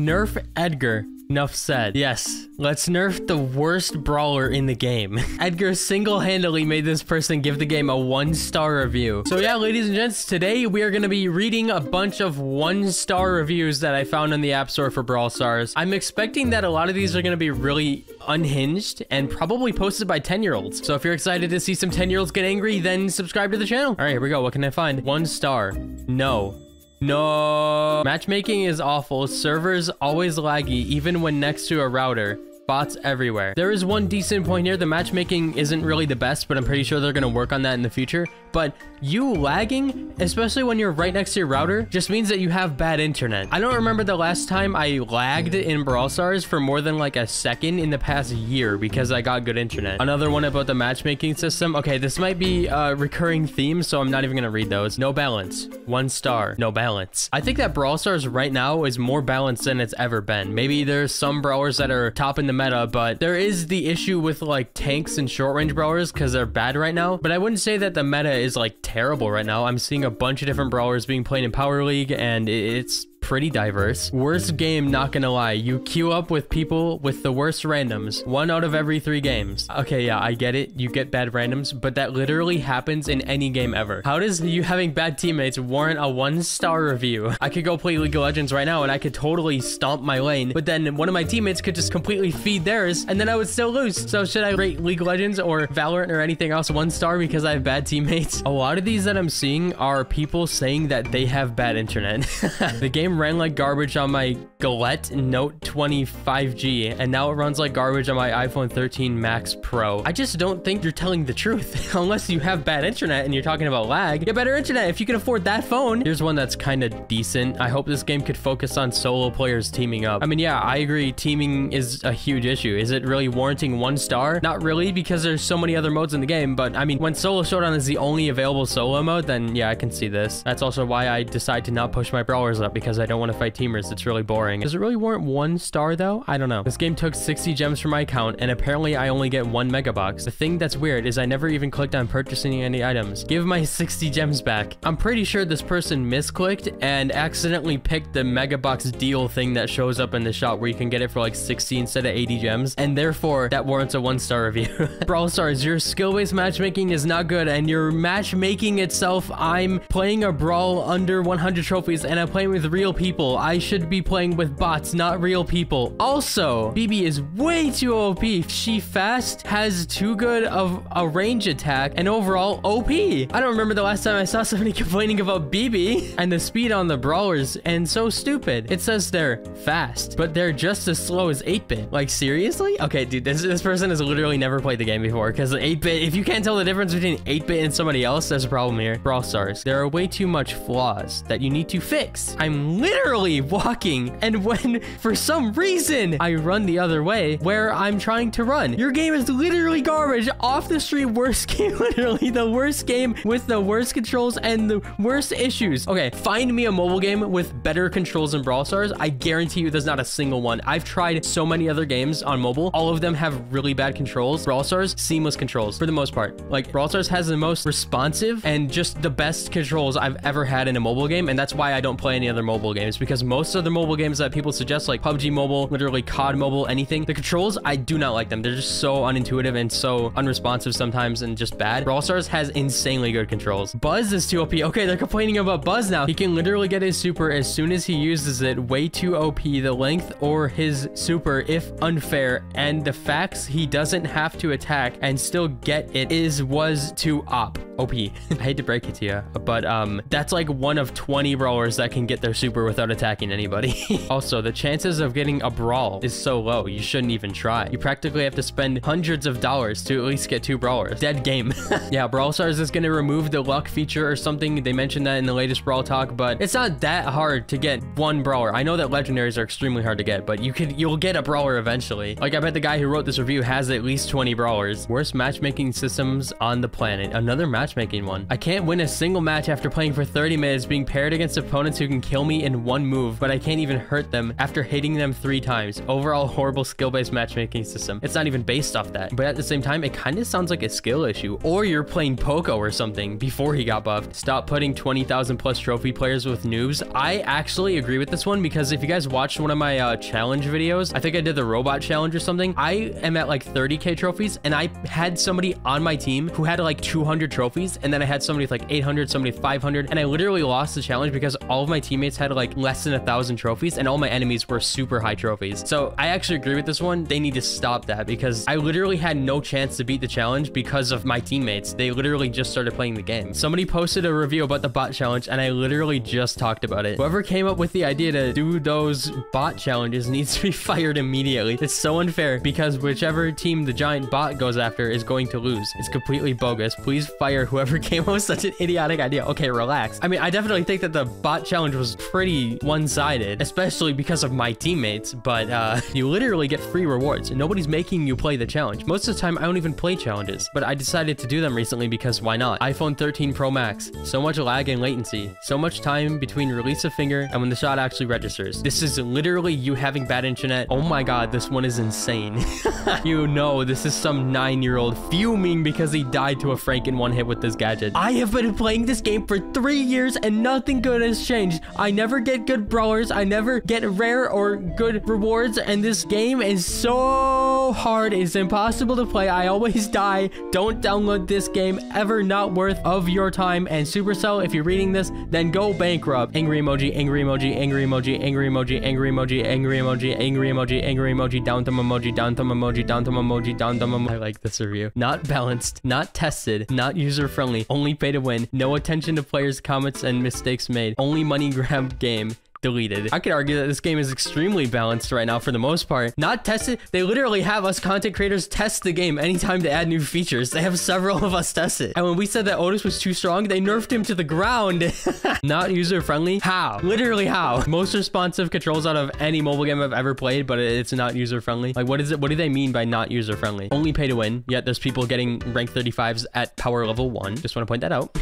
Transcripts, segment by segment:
Nerf Edgar. Enough said. Yes, let's nerf the worst brawler in the game. Edgar single-handedly made this person give the game a one-star review. So yeah, ladies and gents, today we are going to be reading a bunch of one-star reviews that I found in the App Store for Brawl Stars. I'm expecting that a lot of these are going to be really unhinged and probably posted by 10-year-olds. So if you're excited to see some 10-year-olds get angry, then subscribe to the channel. All right, here we go. What can I find? One star. No. No. Matchmaking is awful. Servers always laggy, even when next to a router bots everywhere. There is one decent point here. The matchmaking isn't really the best, but I'm pretty sure they're going to work on that in the future. But you lagging, especially when you're right next to your router, just means that you have bad internet. I don't remember the last time I lagged in Brawl Stars for more than like a second in the past year because I got good internet. Another one about the matchmaking system. Okay, this might be a recurring theme, so I'm not even gonna read those. No balance. One star. No balance. I think that Brawl Stars right now is more balanced than it's ever been. Maybe there's some brawlers that are top in the meta, but there is the issue with like tanks and short range brawlers because they're bad right now. But I wouldn't say that the meta is like terrible right now. I'm seeing a bunch of different brawlers being played in Power League and it's pretty diverse. Worst game, not gonna lie. You queue up with people with the worst randoms. One out of every three games. Okay, yeah, I get it. You get bad randoms, but that literally happens in any game ever. How does you having bad teammates warrant a one-star review? I could go play League of Legends right now and I could totally stomp my lane, but then one of my teammates could just completely feed theirs and then I would still lose. So should I rate League of Legends or Valorant or anything else one star because I have bad teammates? A lot of these that I'm seeing are people saying that they have bad internet. the game game ran like garbage on my Gillette Note 20 5G, and now it runs like garbage on my iPhone 13 Max Pro. I just don't think you're telling the truth. Unless you have bad internet and you're talking about lag, get better internet if you can afford that phone. Here's one that's kind of decent. I hope this game could focus on solo players teaming up. I mean, yeah, I agree. Teaming is a huge issue. Is it really warranting one star? Not really, because there's so many other modes in the game, but I mean, when Solo Showdown is the only available solo mode, then yeah, I can see this. That's also why I decide to not push my brawlers up, because I don't want to fight teamers. It's really boring. Does it really warrant one star though? I don't know. This game took 60 gems from my account and apparently I only get one mega box. The thing that's weird is I never even clicked on purchasing any items. Give my 60 gems back. I'm pretty sure this person misclicked and accidentally picked the mega box deal thing that shows up in the shop where you can get it for like 60 instead of 80 gems. And therefore that warrants a one star review. Brawl Stars, your skill-based matchmaking is not good and your matchmaking itself, I'm playing a brawl under 100 trophies and I'm playing with real people people. I should be playing with bots, not real people. Also, Bibi is way too OP. She fast, has too good of a range attack, and overall OP. I don't remember the last time I saw somebody complaining about Bibi and the speed on the brawlers, and so stupid. It says they're fast, but they're just as slow as 8-bit. Like, seriously? Okay, dude, this, this person has literally never played the game before, because 8-bit, if you can't tell the difference between 8-bit and somebody else, there's a problem here. Brawl Stars. There are way too much flaws that you need to fix. I'm literally walking. And when, for some reason, I run the other way where I'm trying to run, your game is literally garbage. Off the street, worst game, literally the worst game with the worst controls and the worst issues. Okay, find me a mobile game with better controls than Brawl Stars. I guarantee you there's not a single one. I've tried so many other games on mobile. All of them have really bad controls. Brawl Stars, seamless controls for the most part. Like Brawl Stars has the most responsive and just the best controls I've ever had in a mobile game. And that's why I don't play any other mobile games because most of the mobile games that people suggest, like PUBG Mobile, literally COD Mobile, anything, the controls, I do not like them. They're just so unintuitive and so unresponsive sometimes and just bad. Brawl Stars has insanely good controls. Buzz is too OP. Okay, they're complaining about Buzz now. He can literally get his super as soon as he uses it. Way too OP. The length or his super, if unfair, and the facts he doesn't have to attack and still get it is was too op. OP. I hate to break it to you, but um, that's like one of 20 brawlers that can get their super without attacking anybody. also, the chances of getting a brawl is so low, you shouldn't even try. You practically have to spend hundreds of dollars to at least get two brawlers. Dead game. yeah, Brawl Stars is going to remove the luck feature or something. They mentioned that in the latest Brawl Talk, but it's not that hard to get one brawler. I know that legendaries are extremely hard to get, but you could you'll get a brawler eventually. Like, I bet the guy who wrote this review has at least 20 brawlers. Worst matchmaking systems on the planet. Another match matchmaking one. I can't win a single match after playing for 30 minutes being paired against opponents who can kill me in one move, but I can't even hurt them after hitting them three times. Overall horrible skill-based matchmaking system. It's not even based off that. But at the same time, it kind of sounds like a skill issue. Or you're playing Poco or something before he got buffed. Stop putting 20,000 plus trophy players with noobs. I actually agree with this one because if you guys watched one of my uh, challenge videos, I think I did the robot challenge or something. I am at like 30k trophies and I had somebody on my team who had like 200 trophies and then I had somebody with like 800, somebody 500 and I literally lost the challenge because all of my teammates had like less than a thousand trophies and all my enemies were super high trophies. So I actually agree with this one. They need to stop that because I literally had no chance to beat the challenge because of my teammates. They literally just started playing the game. Somebody posted a review about the bot challenge and I literally just talked about it. Whoever came up with the idea to do those bot challenges needs to be fired immediately. It's so unfair because whichever team the giant bot goes after is going to lose. It's completely bogus. Please fire whoever came up with such an idiotic idea. Okay, relax. I mean, I definitely think that the bot challenge was pretty one-sided, especially because of my teammates, but uh, you literally get free rewards. And nobody's making you play the challenge. Most of the time, I don't even play challenges, but I decided to do them recently because why not? iPhone 13 Pro Max. So much lag and latency. So much time between release of finger and when the shot actually registers. This is literally you having bad internet. Oh my god, this one is insane. you know, this is some nine-year-old fuming because he died to a Frank in one hit with this gadget. I have been playing this game for three years and nothing good has changed. I never get good brawlers. I never get rare or good rewards. And this game is so hard. It's impossible to play. I always die. Don't download this game ever. Not worth of your time. And Supercell, if you're reading this, then go bankrupt. Angry emoji, angry emoji, angry emoji, angry emoji, angry emoji, angry emoji, angry emoji, angry emoji, down thumb emoji, down thumb emoji, down thumb emoji, down thumb emoji. I like this review. Not balanced, not tested, not user-friendly, only pay to win, no attention to players' comments and mistakes made, only money grab game deleted. I could argue that this game is extremely balanced right now for the most part. Not tested. They literally have us content creators test the game anytime to add new features. They have several of us test it. And when we said that Otis was too strong, they nerfed him to the ground. not user friendly. How? Literally how? Most responsive controls out of any mobile game I've ever played, but it's not user friendly. Like what is it? What do they mean by not user friendly? Only pay to win. Yet there's people getting rank 35s at power level one. Just want to point that out.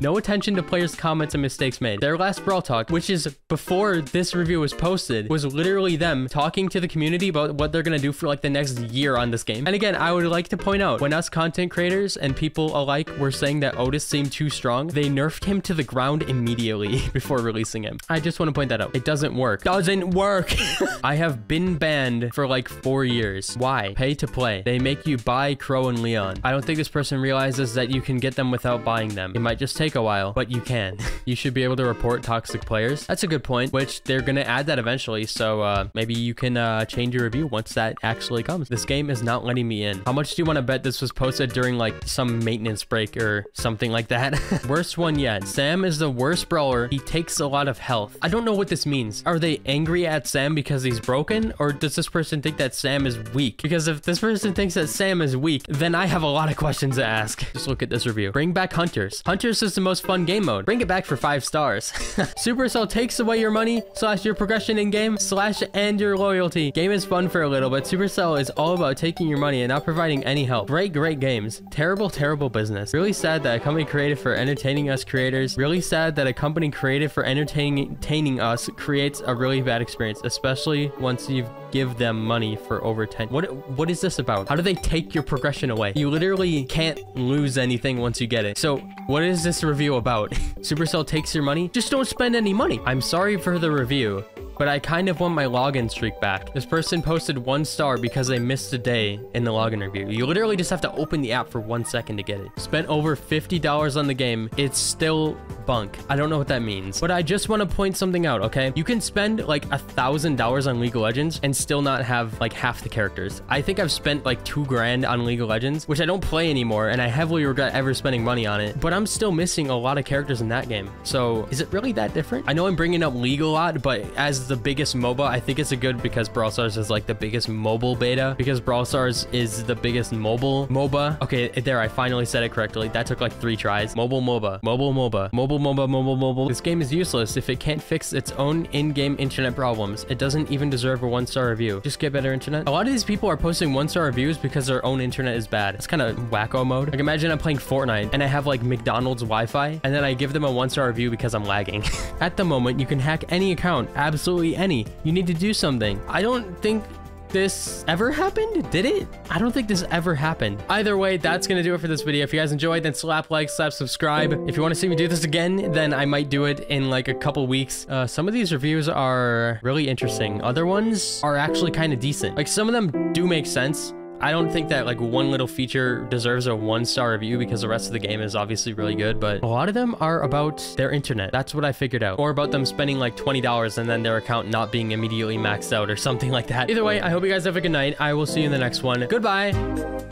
No attention to players' comments and mistakes made. Their last Brawl Talk, which is before this review was posted, was literally them talking to the community about what they're going to do for like the next year on this game. And again, I would like to point out, when us content creators and people alike were saying that Otis seemed too strong, they nerfed him to the ground immediately before releasing him. I just want to point that out. It doesn't work. Doesn't work. I have been banned for like four years. Why? Pay to play. They make you buy Crow and Leon. I don't think this person realizes that you can get them without buying them. It might just take a while, but you can. you should be able to report toxic players. That's a good point, which they're going to add that eventually. So uh, maybe you can uh, change your review once that actually comes. This game is not letting me in. How much do you want to bet this was posted during like some maintenance break or something like that? worst one yet. Sam is the worst brawler. He takes a lot of health. I don't know what this means. Are they angry at Sam because he's broken? Or does this person think that Sam is weak? Because if this person thinks that Sam is weak, then I have a lot of questions to ask. Just look at this review. Bring back Hunters. Hunters is the most fun game mode. Bring it back for five stars. Supercell takes away your money, slash your progression in game, slash and your loyalty. Game is fun for a little, but Supercell is all about taking your money and not providing any help. Great, great games. Terrible, terrible business. Really sad that a company created for entertaining us creators. Really sad that a company created for entertaining us creates a really bad experience, especially once you've give them money for over 10. What What is this about? How do they take your progression away? You literally can't lose anything once you get it. So what is this review about? Supercell takes your money? Just don't spend any money. I'm sorry for the review but I kind of want my login streak back. This person posted one star because they missed a day in the login review. You literally just have to open the app for one second to get it. Spent over $50 on the game. It's still bunk. I don't know what that means, but I just want to point something out, okay? You can spend like a thousand dollars on League of Legends and still not have like half the characters. I think I've spent like two grand on League of Legends, which I don't play anymore, and I heavily regret ever spending money on it, but I'm still missing a lot of characters in that game. So is it really that different? I know I'm bringing up League a lot, but as the biggest MOBA. I think it's a good because Brawl Stars is like the biggest mobile beta because Brawl Stars is the biggest mobile MOBA. Okay, there, I finally said it correctly. That took like three tries. Mobile MOBA, mobile MOBA, mobile MOBA, mobile mobile. This game is useless if it can't fix its own in-game internet problems. It doesn't even deserve a one-star review. Just get better internet. A lot of these people are posting one-star reviews because their own internet is bad. It's kind of wacko mode. Like imagine I'm playing Fortnite and I have like McDonald's Wi-Fi and then I give them a one-star review because I'm lagging. At the moment, you can hack any account, absolutely any. You need to do something. I don't think this ever happened? Did it? I don't think this ever happened. Either way, that's gonna do it for this video. If you guys enjoyed, then slap like, slap subscribe. If you want to see me do this again, then I might do it in like a couple weeks. Uh, some of these reviews are really interesting. Other ones are actually kind of decent. Like some of them do make sense. I don't think that like one little feature deserves a one star review because the rest of the game is obviously really good, but a lot of them are about their internet. That's what I figured out. Or about them spending like $20 and then their account not being immediately maxed out or something like that. Either way, I hope you guys have a good night. I will see you in the next one. Goodbye.